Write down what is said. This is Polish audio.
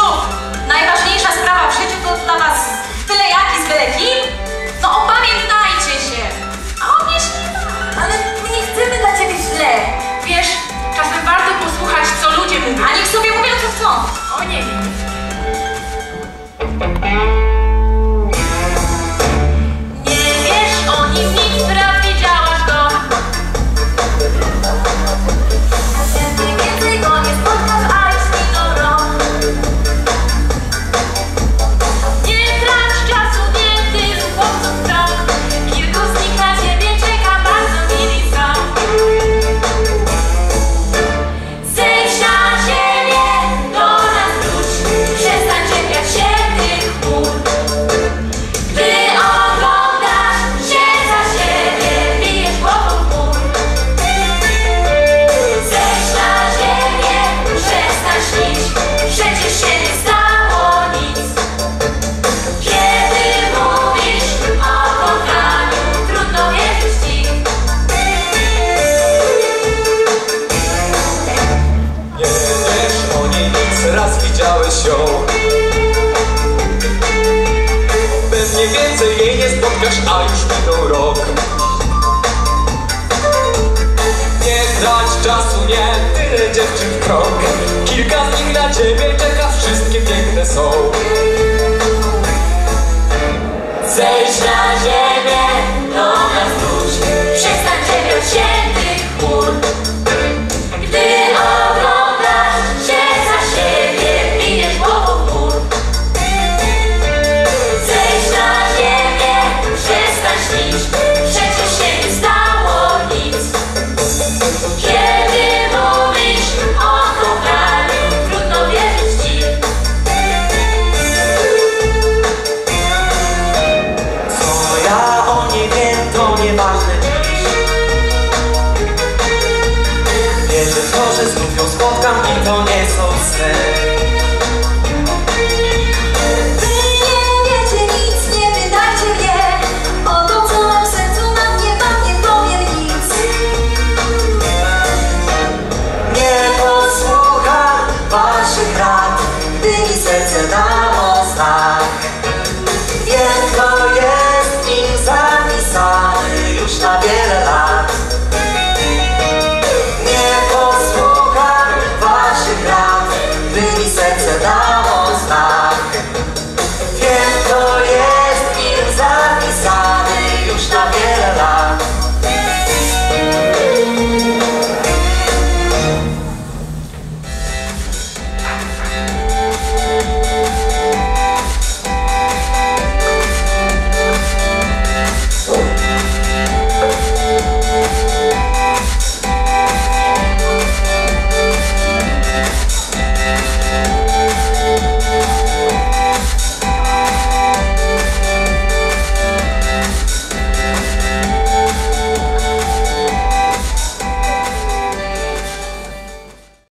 znów, najważniejsza sprawa w życiu to dla Was byle jaki z byle kim? No opamiętajcie się! A on nie. Ale my nie chcemy dla Ciebie źle. Wiesz, czasem warto posłuchać, co ludzie mówią. A niech sobie mówią, co chcą. O nie wiem. widziałeś ją. Pewnie więcej jej nie spotkasz, a już minął rok. Nie trać czasu, nie, tyle dziewczyn w krąg. Kilka z nich na ciebie czeka, wszystkie piękne są. 사대